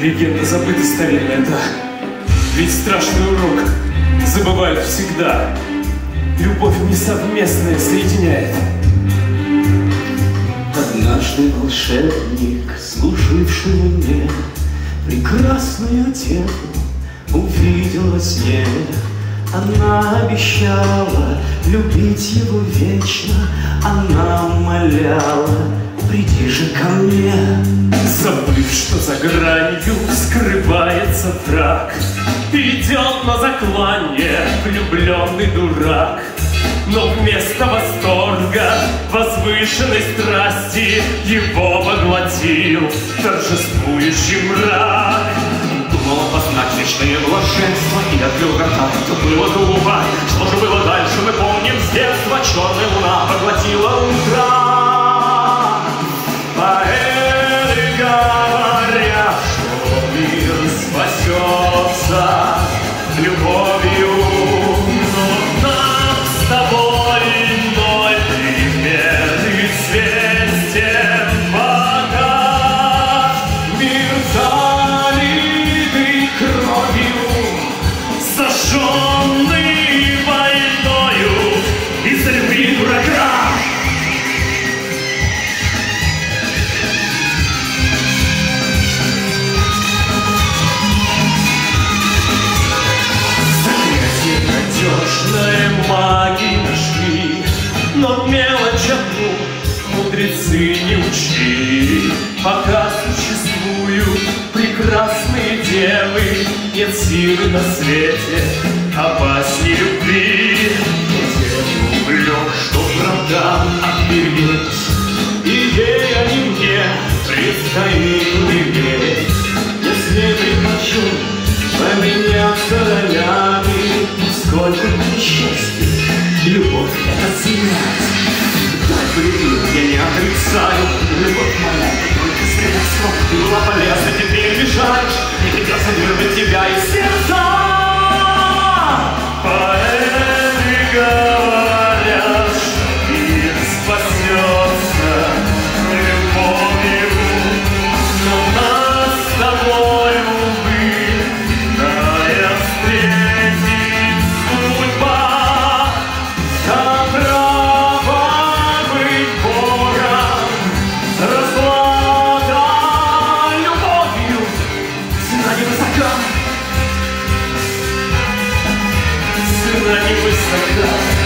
Легенда забыта старинная, да. Ведь страшный урок забывают всегда. Любовь несовместная соединяет. Однажды волшебник, служивший мне, Прекрасную деву увидел во сне. Она обещала любить его вечно, Она умоляла, приди же ко мне. Забыв, что за гранью скрывается враг, Идет на заклание влюбленный дурак. Но вместо восторга, возвышенной страсти Его поглотил торжествующий мрак. Открыл врата, то было глупо Что же было дальше, мы помним с детства Черная луна не учли. Пока существуют прекрасные девы, Нет силы на свете опасней любви. Тем увлек, что врагам отберечь, И ей, а не мне, предстоит умереть. Если прихочу поменяться ролями, Сколько несчастья, Say love